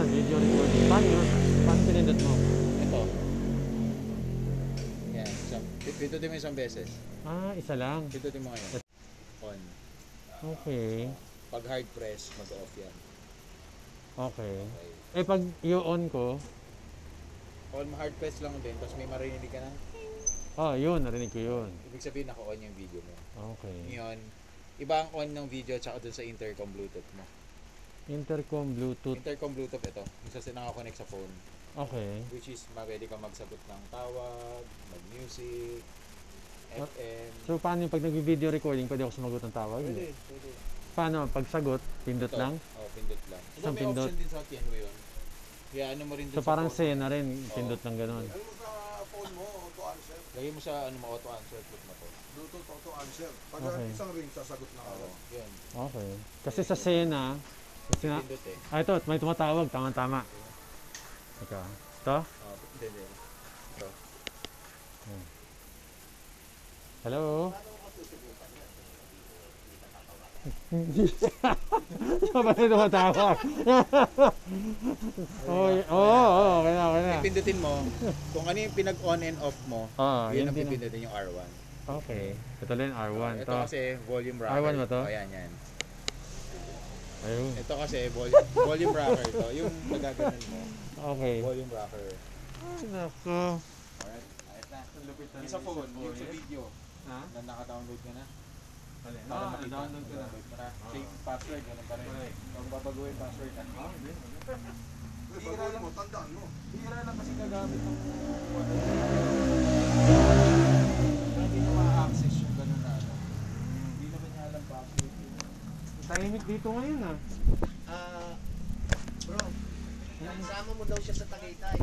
Ayan, video recording. Paano yun? Paano pinindot mo? Ito. Yan. Isang, pindutin mo isang beses. Ah, isa lang. Pindutin mo ngayon. On. Okay. Pag hard press, mag-off yan. Okay. Okay. Eh, pag i-on ko, On hard press lang din, tapos may marinig ka na. ah, yun, narinig ko yun. Ibig sabihin, naka-on yung video mo. Okay. Ngayon, iba ang on ng video tsaka dun sa intercom bluetooth mo. Intercom, Bluetooth. Intercom bluetooth ito, isa sa nakakonect sa phone. Okay. Which is, pwede ka magsagot ng tawag, mag-music, Ah, FM. So, paano yung pag nag-video recording, pwede ako sumagot ng tawag? Pwede, pwede. Paano? Pag sagot, pindot Ito. lang? Oo, pindot lang. Ito Isang may pindot. option din sa Tianwe yun. Kaya ano mo rin dun So, sa parang phone. sena rin, pindot lang ganun. Ano mo sa phone mo, auto answer? Lagay mo sa ano mo, auto answer click mo to. Bluetooth auto answer. Pag Okay. isang ring, sasagot na Oo, agad. yun. Okay. Kasi sa sena, sina, Pindot eh. ah, ito, may tumatawag, tama-tama. Ika. Ito? Oo, hindi, hindi. Ito. Hello? Hindi. Siya ba yung tumatawag? oh, y- oo, oh, okay na, okay na. Pindutin mo, kung ano yung pinag-on and off mo, Ah, yun yun ang din. pipindutin yung R1. Okay. Ito lang yung R1. ito Ito. kasi volume rocker. R1 ba to? Ayan, yan. Ayun. Ito kasi volume, volume rocker to. Yung nagaganon mo, Okay. volume rocker. Ay, nako. Alright, ayos na. Yung sa phone, yung sa video, Ha? na naka-download ka na. Para Ah, makita. download ko na. Mo na. Same password, ganun pa rin. Kung babaguhin password? Ah, hindi. Baguhin mo, tandaan mo. Bihira lang kasi gagamit ng ano. Hindi mo ma-access yung ganun na ano. Hindi naman niya alam password yun. Tahimik dito ngayon ah. Ah, bro, sama mo daw siya sa Tagaytay.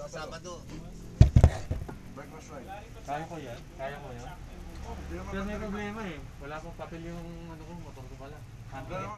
Sa Sabado. Breakfast right. Kaya ko yan. Kaya ko yan. Pero may problema eh. Wala pong papel yung ano ko, motor ko pala. Naman